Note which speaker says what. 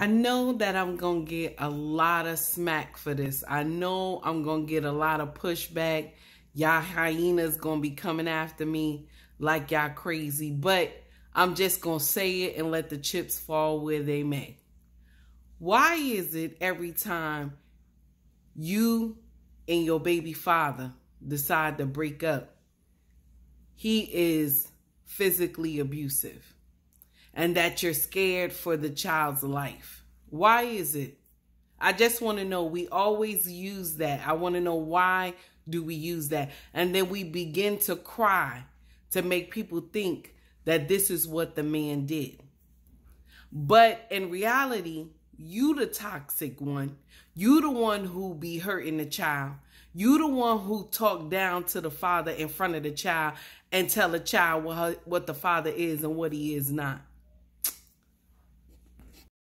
Speaker 1: I know that I'm going to get a lot of smack for this. I know I'm going to get a lot of pushback. Y'all hyenas going to be coming after me like y'all crazy. But I'm just going to say it and let the chips fall where they may. Why is it every time you and your baby father decide to break up, he is physically abusive? And that you're scared for the child's life. Why is it? I just want to know. We always use that. I want to know why do we use that? And then we begin to cry to make people think that this is what the man did. But in reality, you the toxic one. You the one who be hurting the child. You the one who talk down to the father in front of the child and tell the child what, what the father is and what he is not.